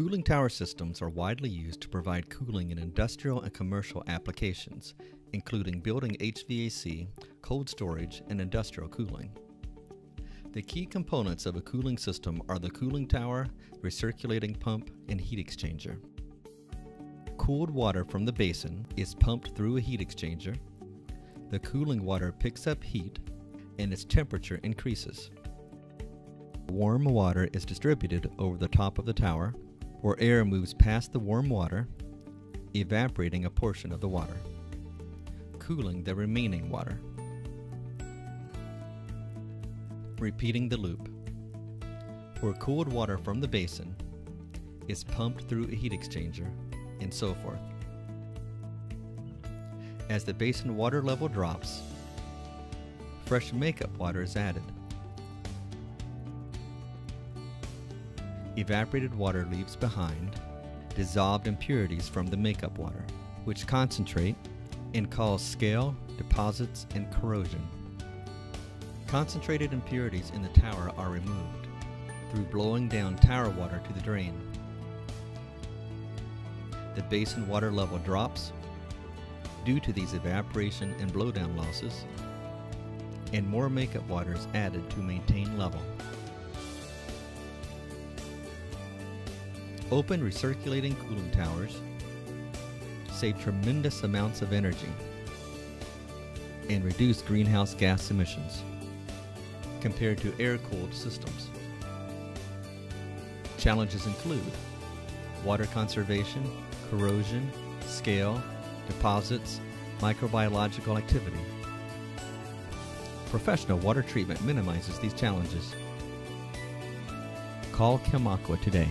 Cooling tower systems are widely used to provide cooling in industrial and commercial applications, including building HVAC, cold storage, and industrial cooling. The key components of a cooling system are the cooling tower, recirculating pump, and heat exchanger. Cooled water from the basin is pumped through a heat exchanger. The cooling water picks up heat and its temperature increases. Warm water is distributed over the top of the tower, where air moves past the warm water, evaporating a portion of the water, cooling the remaining water. Repeating the loop, where cooled water from the basin is pumped through a heat exchanger, and so forth. As the basin water level drops, fresh makeup water is added. Evaporated water leaves behind dissolved impurities from the makeup water, which concentrate and cause scale, deposits, and corrosion. Concentrated impurities in the tower are removed through blowing down tower water to the drain. The basin water level drops due to these evaporation and blowdown losses, and more makeup water is added to maintain level. Open recirculating cooling towers save tremendous amounts of energy and reduce greenhouse gas emissions compared to air-cooled systems. Challenges include water conservation, corrosion, scale, deposits, microbiological activity. Professional water treatment minimizes these challenges. Call ChemAqua today.